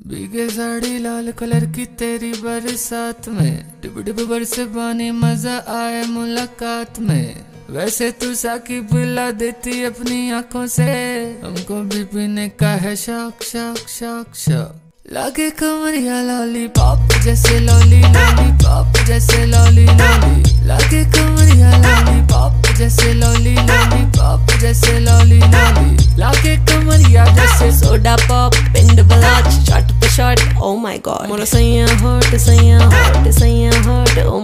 भीगे साड़ी लाल कलर की तेरी बरसात में, डिब डिब बरस पानी मज़ा आए मुलाकात में। वैसे तू साकी बुला देती अपनी आँखों से, हमको भी पीने का है शौक शौक शौक शौक। लागे कमरिया लॉली पॉप जैसे लॉली लॉली पॉप जैसे लॉली लॉली लागे कमरिया लॉली पॉप जैसे लॉली लॉली पॉप जैसे लॉली लॉली लागे कमरिया जैसे सोडा pop, पिंड the shorty. Oh my god. Wanna say I'm hard, I say I'm hard, I say I'm hard. Oh